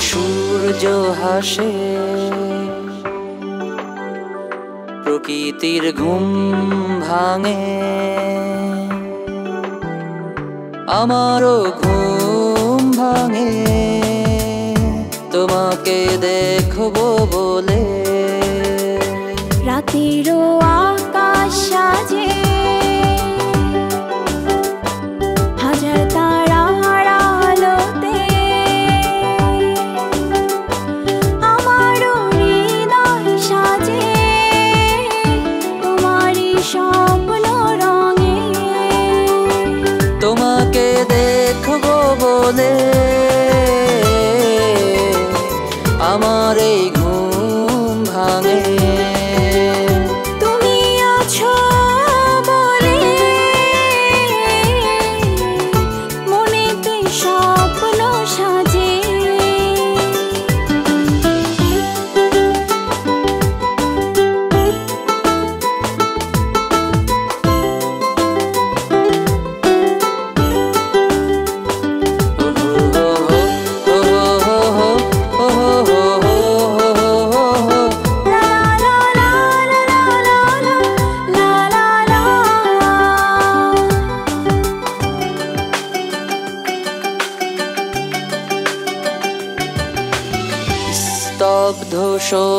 সূর্য হাসে প্রকৃতির ঘুম ভাঙে। আমারও ঘুম ভাঙে। তোমাকে দেখব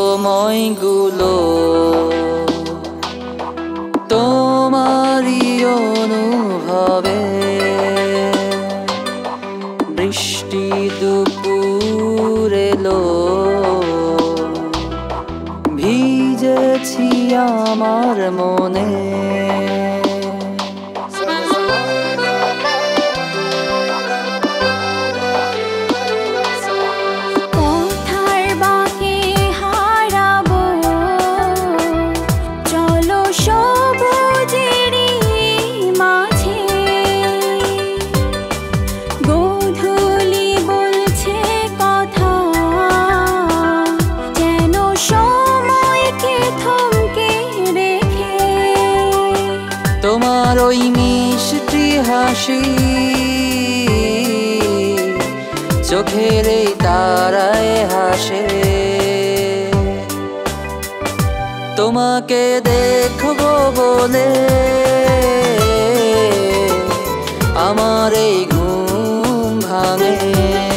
সময়গুলো। তোমারই অনুভবে বৃষ্টি দুপুর এলো। ভিজেছি আমার মনে। ওই মিষ্টি হাসি। চোখের এই তারায় হাসে। তোমাকে দেখব বলে আমার এই ঘুম ভাঙে।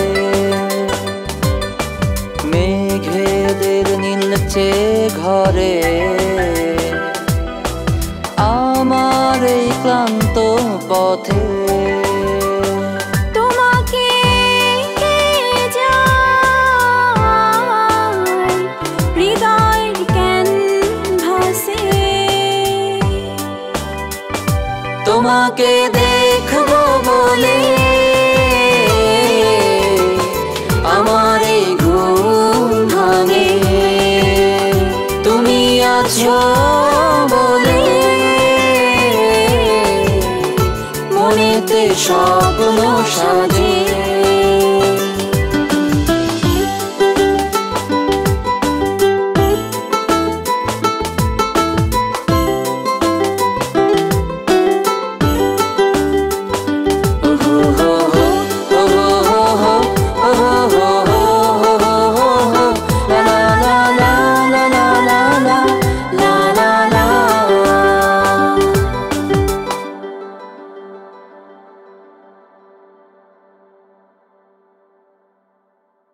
এসেছে ঘরে। আমার এই ক্লান্ত পথে। তোমাকে দেখব বলে বলে মনেতে স্বপ্ন সাজে।